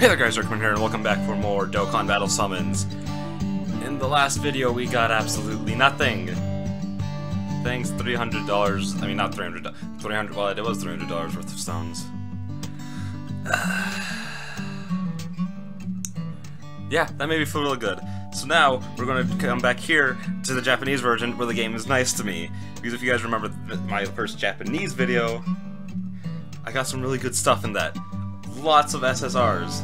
Hey there guys, Rickman here, and welcome back for more Dokkan Battle Summons. In the last video, we got absolutely nothing. Thanks, $300, I mean not 300 300 well it was $300 worth of stones. yeah, that made me feel really good. So now, we're going to come back here to the Japanese version where the game is nice to me. Because if you guys remember my first Japanese video, I got some really good stuff in that lots of SSRs.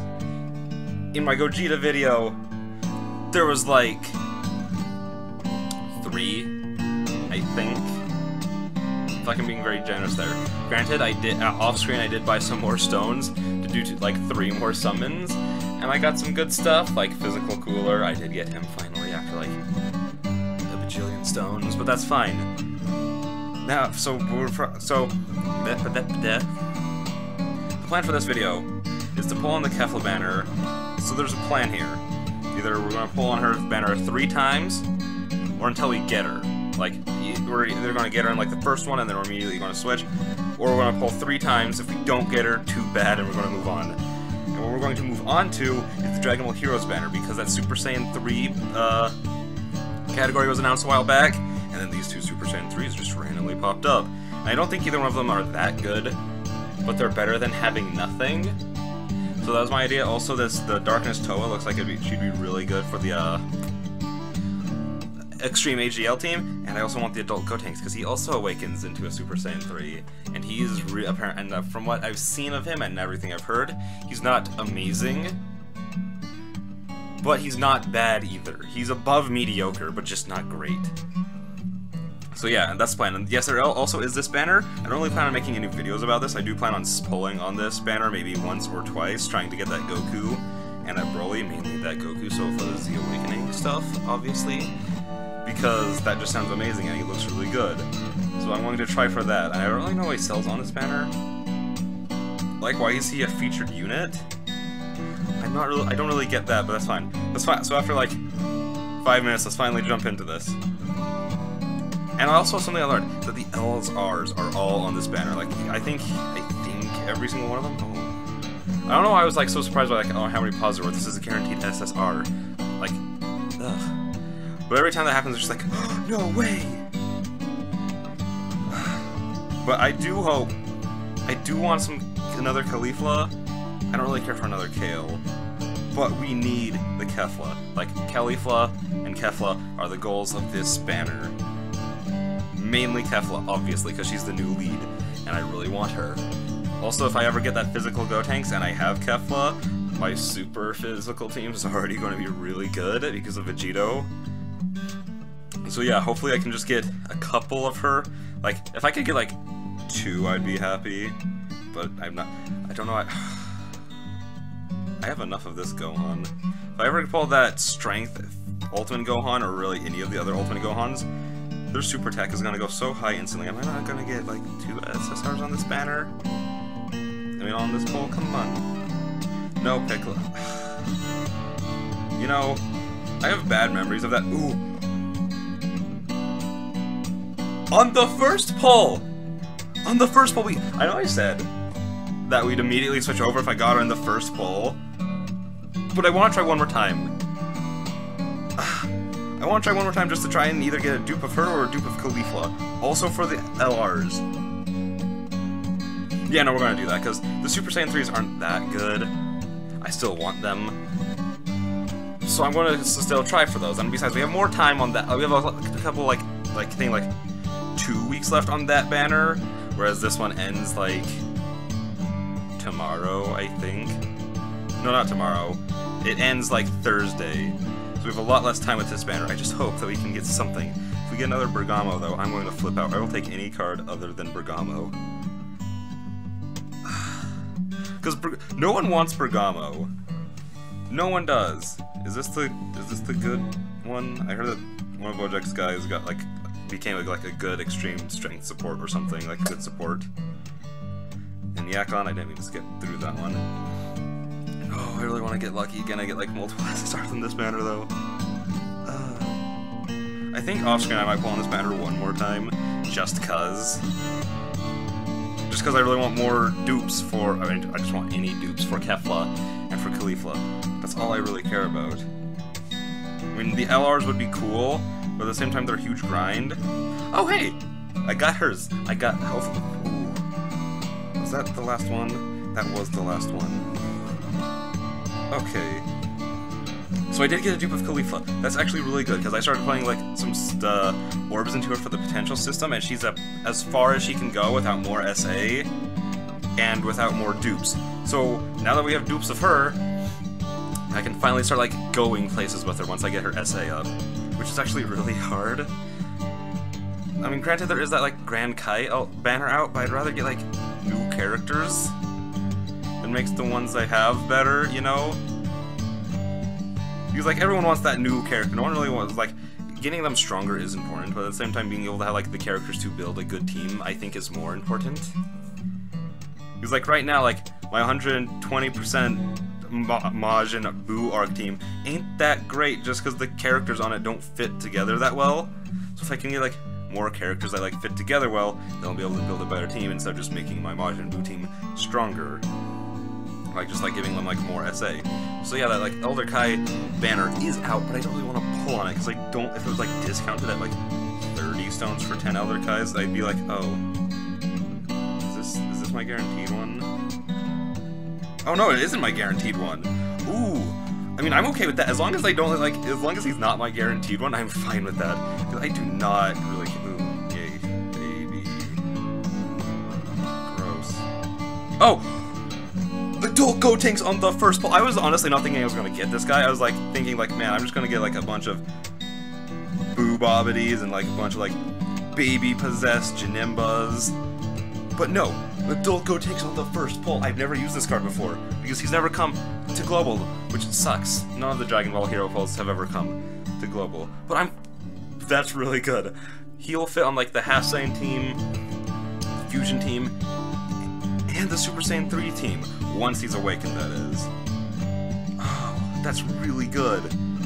In my Gogeta video, there was like three, I think. If I'm being very generous there. Granted, I did uh, off screen. I did buy some more stones to do to, like three more summons, and I got some good stuff like physical cooler. I did get him finally after like a bajillion stones, but that's fine. Now, so we're so. Plan for this video is to pull on the Kefla banner. So there's a plan here. Either we're going to pull on her banner three times, or until we get her. Like, we're either going to get her in like the first one, and then we're immediately going to switch, or we're going to pull three times. If we don't get her, too bad, and we're going to move on. And what we're going to move on to is the Dragon Ball Heroes banner, because that Super Saiyan 3 uh, category was announced a while back, and then these two Super Saiyan 3s just randomly popped up. And I don't think either one of them are that good, but they're better than having nothing. So that was my idea. Also, this the Darkness Towa looks like be, she'd be really good for the uh, Extreme AGL team, and I also want the Adult Gotenks because he also awakens into a Super Saiyan 3, and he's re apparent. And uh, from what I've seen of him and everything I've heard, he's not amazing, but he's not bad either. He's above mediocre, but just not great. So yeah, that's the plan. And yes, there also is this banner. I don't really plan on making any videos about this. I do plan on pulling on this banner maybe once or twice, trying to get that Goku and that Broly, mainly that Goku, so for the Awakening stuff, obviously, because that just sounds amazing and he looks really good. So I'm going to try for that. I don't really know why he sells on this banner. Like, why is he a featured unit? I'm not really, I don't really get that, but that's fine. That's fine. So after like five minutes, let's finally jump into this. And I also something I learned that the L's R's are all on this banner. Like I think I think every single one of them. Oh. I don't know why I was like so surprised by like oh how many pauses there. This is a guaranteed SSR. Like, ugh. But every time that happens, it's just like, oh, no way. But I do hope, I do want some another Caulifla. I don't really care for another Kale, but we need the Kefla. Like Caulifla and Kefla are the goals of this banner mainly Kefla, obviously, because she's the new lead, and I really want her. Also, if I ever get that physical Gotenks and I have Kefla, my super physical team is already going to be really good because of Vegito. So yeah, hopefully I can just get a couple of her. Like, if I could get like two, I'd be happy. But I'm not. I don't know. I, I have enough of this Gohan. If I ever pull that Strength Ultimate Gohan, or really any of the other Ultimate Gohans, their super attack is gonna go so high instantly. Am I not gonna get like two SSRs on this banner? I mean, on this pole? Come on. No, Piccolo. you know, I have bad memories of that. Ooh. On the first pull! On the first pull, we. I know I said that we'd immediately switch over if I got her in the first pull. But I want to try one more time. I want to try one more time just to try and either get a dupe of her or a dupe of Caulifla. Also for the LRs. Yeah, no, we're going to do that, because the Super Saiyan 3s aren't that good. I still want them. So I'm going to still try for those. And besides, we have more time on that. Uh, we have a, couple, like, like, thing, like, two weeks left on that banner, whereas this one ends, like, tomorrow, I think. No, not tomorrow. It ends, like, Thursday we have a lot less time with this banner. I just hope that we can get something. If we get another Bergamo, though, I'm going to flip out. I will take any card other than Bergamo. Because no one wants Bergamo. No one does. Is this the is this the good one? I heard that one of Bojack's guys got like became like, a good extreme strength support or something, like good support. And Yakon, I didn't even get through that one. To get lucky. I get like multiple SSRs on this banner though. Uh, I think off screen I might pull on this banner one more time, just cause. Just cause I really want more dupes for. I mean, I just want any dupes for Kefla, and for Caulifla. That's all I really care about. I mean, the LRs would be cool, but at the same time, they're a huge grind. Oh, hey! I got hers. I got health. Ooh. Was that the last one? That was the last one. Okay. So I did get a dupe of Caulifla. That's actually really good, because I started playing like some uh, orbs into her for the potential system, and she's up as far as she can go without more SA, and without more dupes. So now that we have dupes of her, I can finally start like going places with her once I get her SA up, which is actually really hard. I mean, granted there is that like Grand Kai banner out, but I'd rather get like new characters. It makes the ones I have better, you know? Because like everyone wants that new character. No one really wants like getting them stronger is important, but at the same time being able to have like the characters to build a good team I think is more important. Because like right now, like my 120% Majin Buu arc team ain't that great just because the characters on it don't fit together that well. So if I can get like more characters that like fit together well, then I'll be able to build a better team instead of just making my Majin Buu team stronger. Like just like giving them like more SA. So yeah, that like Elder Kai banner is out, but I don't really want to pull on it because I don't. If it was like discounted at like 30 stones for 10 Elder Kais, I'd be like, oh, is this is this my guaranteed one? Oh no, it isn't my guaranteed one. Ooh. I mean, I'm okay with that. As long as I don't, like, as long as he's not my guaranteed one, I'm fine with that. Because I do not really... Ooh, yay, baby. Gross. Oh! Adult Gotenks on the first pull! I was honestly not thinking I was going to get this guy. I was, like, thinking, like, man, I'm just going to get, like, a bunch of Boo Bobbities and, like, a bunch of, like, baby-possessed Janembas. But no, Adult Gotenks on the first pull. I've never used this card before, because he's never come to Global, which sucks. None of the Dragon Ball Hero pulls have ever come to Global. But I'm... That's really good. He'll fit on, like, the Half Saiyan team, Fusion team, and the Super Saiyan 3 team, once he's awakened, that is. Oh, that's really good.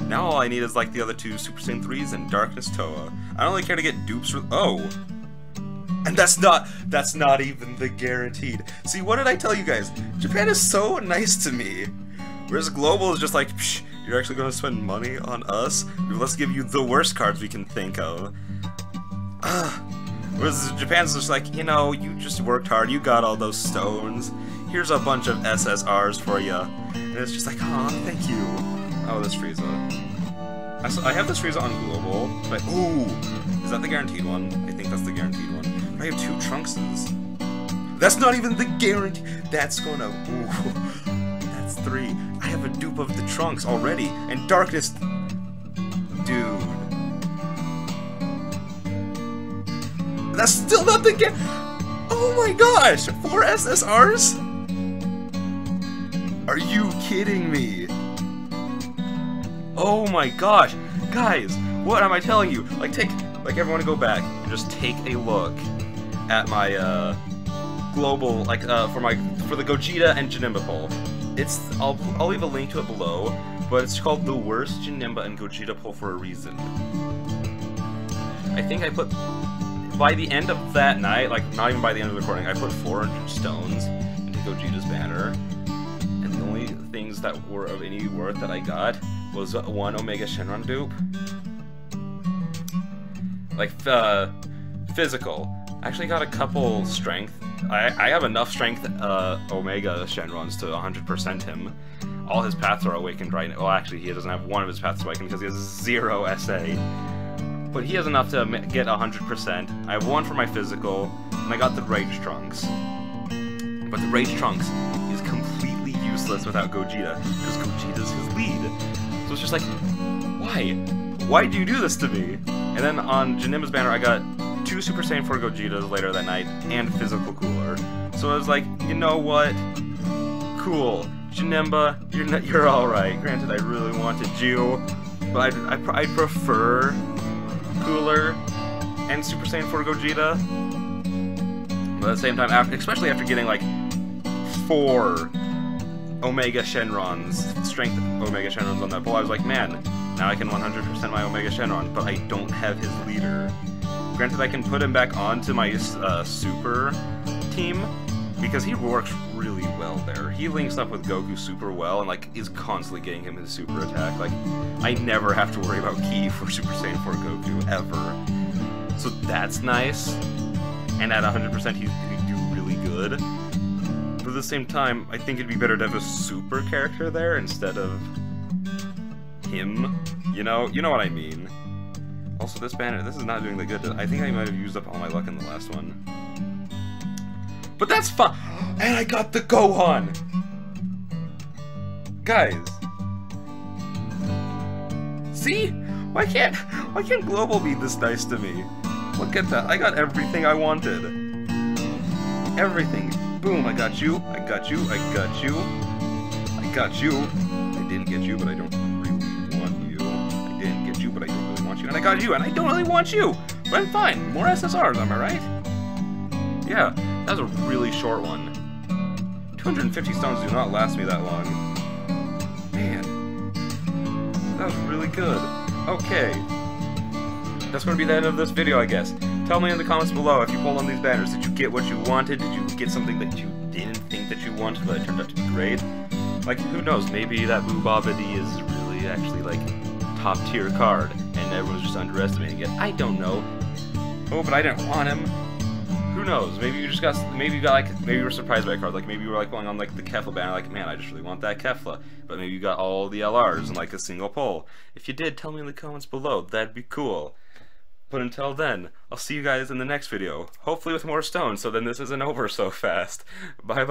Now all I need is, like, the other two Super Saiyan 3s and Darkness Towa. I don't really care to get dupes for- Oh! And that's not, that's not even the guaranteed. See, what did I tell you guys? Japan is so nice to me. Whereas Global is just like, Psh, you're actually going to spend money on us? Let's give you the worst cards we can think of. Uh, whereas Japan's just like, you know, you just worked hard, you got all those stones. Here's a bunch of SSRs for you. And it's just like, oh, thank you. Oh, this Frieza. I, I have this Frieza on Global, but, ooh, is that the guaranteed one? I think that's the guaranteed one. I have two Trunkses. That's not even the guarantee. That's gonna. Ooh, that's three. I have a dupe of the Trunks already, and Darkness. That's still not the game. Oh my gosh! Four SSRs? Are you kidding me? Oh my gosh! Guys, what am I telling you? Like, take. Like, everyone go back and just take a look at my uh, global, like uh, for my for the Gogeta and Janemba poll. It's I'll I'll leave a link to it below, but it's called the worst Janemba and Gogeta poll for a reason. I think I put by the end of that night, like not even by the end of the recording, I put 400 stones into Gogeta's banner, and the only things that were of any worth that I got was one Omega Shenron dupe. Like uh, physical. I actually got a couple strength. I, I have enough strength uh, Omega Shenrons to 100% him. All his paths are awakened right now. Well, actually, he doesn't have one of his paths awakened because he has zero SA. But he has enough to get 100%. I have one for my physical, and I got the Rage Trunks. But the Rage Trunks is completely useless without Gogeta, because Gogeta's his lead. So it's just like, why? Why do you do this to me? And then on Janemba's banner, I got two Super Saiyan 4 Gogetas later that night, and Physical Cooler. So I was like, you know what? Cool. Janemba, you're you're alright. Granted, I really wanted you, but I'd, I'd, I'd prefer Cooler and Super Saiyan 4 Gogeta. But at the same time, after, especially after getting like four Omega Shenrons, strength Omega Shenrons on that bowl, I was like, man, now I can 100% my Omega Shenron, but I don't have his leader. Granted, I can put him back onto my uh, super team because he works really well there. He links up with Goku super well and like is constantly getting him his super attack. Like I never have to worry about Ki for Super Saiyan 4 Goku ever. So that's nice. And at 100% he's he'd do really good. But at the same time, I think it'd be better to have a super character there instead of him. You know, you know what I mean. Also, this banner, this is not doing the good. I think I might have used up all my luck in the last one. But that's fun. And I got the Gohan. Guys. See? Why can't why can't Global be this nice to me? Look at that. I got everything I wanted. Everything. Boom, I got you. I got you. I got you. I got you. I didn't get you, but I don't really want you. I didn't get you, but I don't really want you. And I got you, and I don't really want you. But I'm fine. More SSRs, am I right? Yeah, that was a really short one. 250 stones do not last me that long. Man. That was really good. Okay. That's going to be the end of this video, I guess. Tell me in the comments below if you pulled on these banners. Did you get what you wanted? Did you get something that you didn't think that you wanted but it turned out to be great? Like, who knows? Maybe that Boobabity is really actually, like, top tier card, and everyone's just underestimating it. I don't know. Oh, but I didn't want him. Who knows? Maybe you just got, maybe you got like, maybe you were surprised by a card. Like maybe you were like going on like the Kefla banner, like, man, I just really want that Kefla. But maybe you got all the LRs in like a single pull. If you did, tell me in the comments below. That'd be cool. But until then, I'll see you guys in the next video. Hopefully with more stones, so then this isn't over so fast. Bye bye.